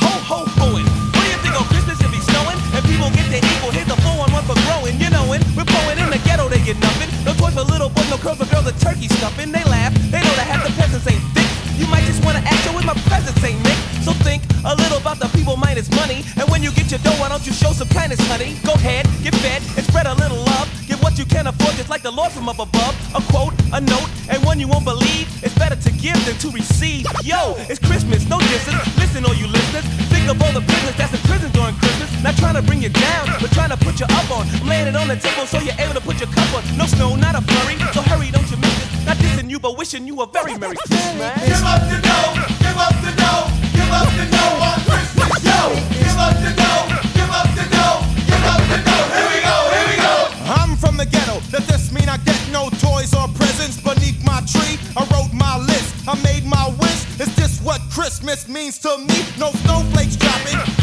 ho-hoing. What do you think on Christmas if he's snowing? And people get their equal, here's a 411 for growing, you knowin'. We're blowing in the ghetto, they get nothing. No toys for little boys, no curls for girls, the turkey stuffing. They laugh, they know that half the peasants ain't thick. You might just wanna act with my presence ain't Nick. So think a little about the people minus money. And when you get your dough, why don't you show some kindness, honey? Go ahead, get fed, and spread a little love. Get what you can afford, just like the Lord from up above. A quote, a note, and one you won't believe. It's better to give than to receive. Yo, it's Christmas, no Think of all the prisoners that's in prison during Christmas. Not trying to bring you down, but trying to put you up on. I'm laying it on the table so you're able to put your cup on. No snow, not a flurry. So hurry, don't you miss it. Not dissing you, but wishing you a very Merry Christmas. Give up the dough, give up the dough, Christmas means to me. No snowflakes dropping.